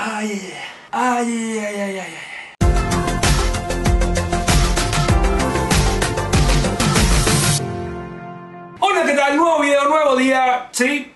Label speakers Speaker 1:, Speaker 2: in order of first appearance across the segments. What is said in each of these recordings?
Speaker 1: Ay, ay, ay, ay, ay, ay. Hola, ¿qué tal? Nuevo video, nuevo día, ¿sí?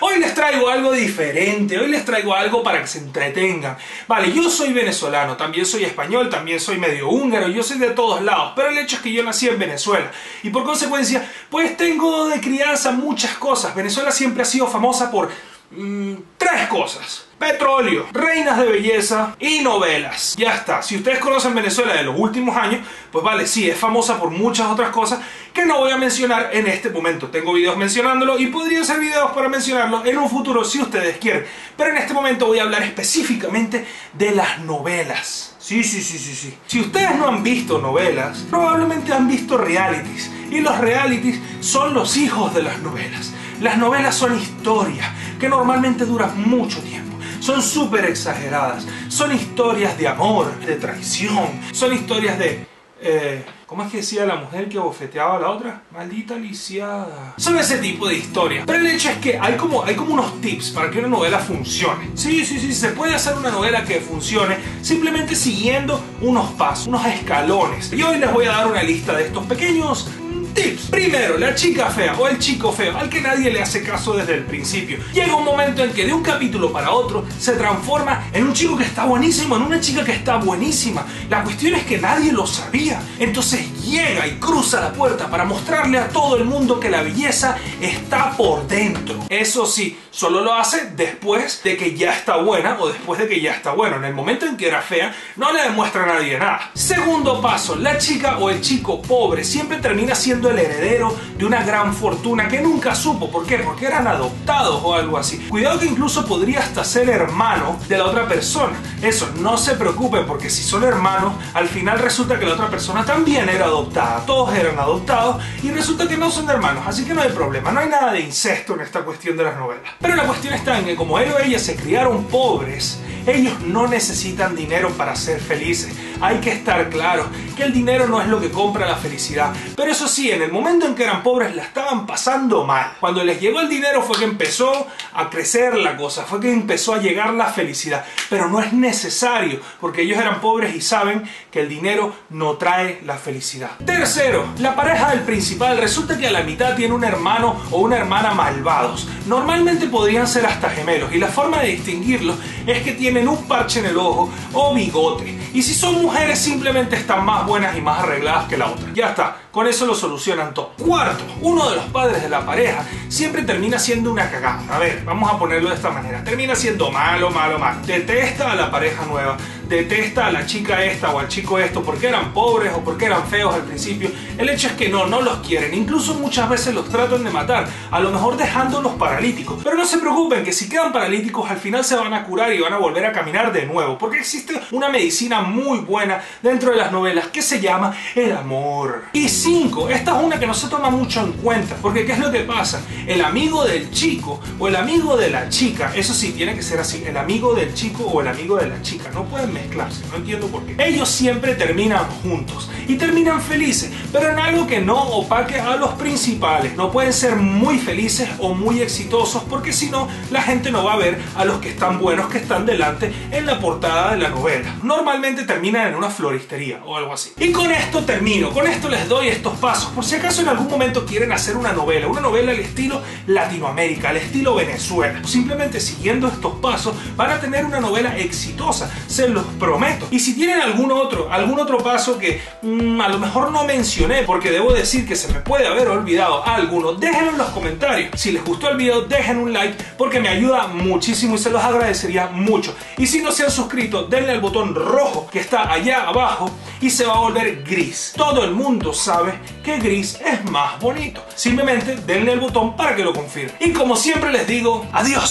Speaker 1: Hoy les traigo algo diferente, hoy les traigo algo para que se entretengan. Vale, yo soy venezolano, también soy español, también soy medio húngaro, yo soy de todos lados, pero el hecho es que yo nací en Venezuela y por consecuencia, pues tengo de crianza muchas cosas. Venezuela siempre ha sido famosa por mm, tres cosas. Petróleo, reinas de belleza y novelas. Ya está. Si ustedes conocen Venezuela de los últimos años, pues vale, sí, es famosa por muchas otras cosas que no voy a mencionar en este momento. Tengo videos mencionándolo y podría ser videos para mencionarlo en un futuro si ustedes quieren. Pero en este momento voy a hablar específicamente de las novelas. Sí, sí, sí, sí, sí. Si ustedes no han visto novelas, probablemente han visto realities. Y los realities son los hijos de las novelas. Las novelas son historias que normalmente duran mucho tiempo. Son súper exageradas. Son historias de amor, de traición. Son historias de... eh, ¿Cómo es que decía la mujer que bofeteaba a la otra? Maldita lisiada. Son ese tipo de historias. Pero el hecho es que hay como, hay como unos tips para que una novela funcione. Sí, sí, sí, se puede hacer una novela que funcione simplemente siguiendo unos pasos, unos escalones. Y hoy les voy a dar una lista de estos pequeños tips. Primero, la chica fea o el chico feo, al que nadie le hace caso desde el principio. Llega un momento en que de un capítulo para otro se transforma en un chico que está buenísimo, en una chica que está buenísima. La cuestión es que nadie lo sabía. Entonces llega y cruza la puerta para mostrarle a todo el mundo que la belleza está por dentro. Eso sí, solo lo hace después de que ya está buena o después de que ya está bueno. En el momento en que era fea, no le demuestra a nadie nada. Segundo paso, la chica o el chico pobre siempre termina siendo el heredero de una gran fortuna que nunca supo. ¿Por qué? Porque eran adoptados o algo así. Cuidado que incluso podría hasta ser hermano de la otra persona. Eso, no se preocupen porque si son hermanos, al final resulta que la otra persona también era adoptada. Todos eran adoptados y resulta que no son hermanos. Así que no hay problema, no hay nada de incesto en esta cuestión de las novelas. Pero la cuestión está en que como él o ella se criaron pobres, ellos no necesitan dinero para ser felices. Hay que estar claro que el dinero no es lo que compra la felicidad. Pero eso sí, en el momento en que eran pobres la estaban pasando mal. Cuando les llegó el dinero fue que empezó a crecer la cosa, fue que empezó a llegar la felicidad. Pero no es necesario, porque ellos eran pobres y saben que el dinero no trae la felicidad. Tercero, la pareja del principal resulta que a la mitad tiene un hermano o una hermana malvados. Normalmente podrían ser hasta gemelos y la forma de distinguirlos es que tienen un parche en el ojo o bigote. Y si son mujeres simplemente están más buenas y más arregladas que la otra. Ya está, con eso lo solucionan todo. Cuarto, uno de los padres de la pareja siempre termina siendo una cagada. A ver, vamos a ponerlo de esta manera. Termina siendo malo, malo, malo. Detesta a la pareja nueva. Detesta a la chica esta o al chico esto porque eran pobres o porque eran feos al principio. El hecho es que no, no los quieren. Incluso muchas veces los tratan de matar. A lo mejor dejándolos paralíticos. Pero no se preocupen que si quedan paralíticos al final se van a curar y van a volver a caminar de nuevo. Porque existe una medicina muy buena dentro de las novelas que se llama el amor. Y 5. Esta es una que no se toma mucho en cuenta. Porque ¿qué es lo que pasa? El amigo del chico o el amigo de la chica, eso sí, tiene que ser así. El amigo del chico o el amigo de la chica. No pueden mezclarse. No entiendo por qué. Ellos siempre terminan juntos. Y terminan felices. Pero en algo que no opaque a los principales. No pueden ser muy felices o muy exitosos. Porque si no, la gente no va a ver a los que están buenos que están delante en la portada de la novela. Normalmente terminan en una floristería o algo así. Y con esto termino. Con esto les doy estos pasos. Por si acaso en algún momento quieren hacer una novela. Una novela al estilo Latinoamérica, al estilo Venezuela. Simplemente siguiendo estos pasos van a tener una novela exitosa. Se los prometo. Y si tienen algún otro, algún otro paso que mm, a lo mejor no mencioné porque debo decir que se me puede haber olvidado alguno, déjenlo en los comentarios. Si les gustó el video, dejen un like porque me ayuda muchísimo y se los agradecería mucho. Y si no se han suscrito, denle al botón rojo que está allá abajo y se va a volver gris. Todo el mundo sabe que gris es más bonito. Simplemente denle el botón para que lo confirme. Y como siempre les digo, adiós.